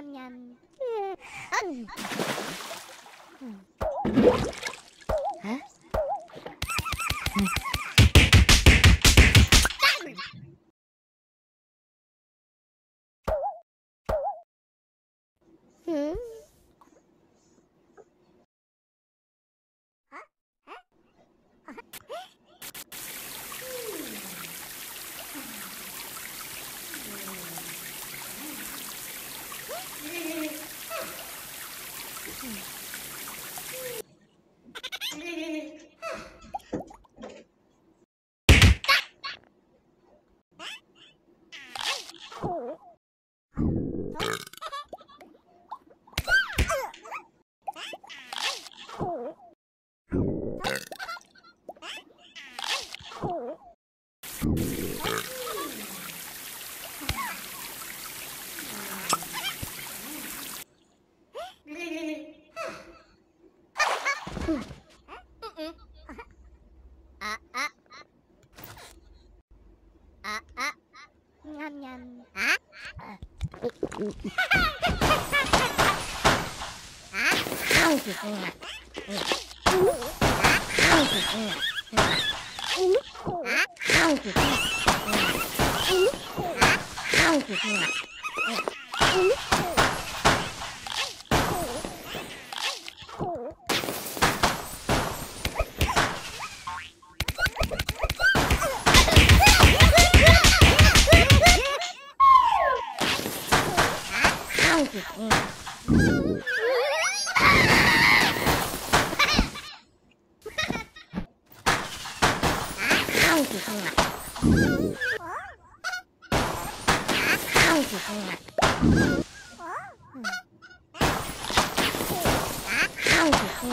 nhanh. Nhanh hả? Hmm. à à à à nhầm nhầm à à không thì không à không thì không à không thì không à không thì không à 嗯。啊！好几声了。啊！好几声了。啊！好几声了。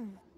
Hmm.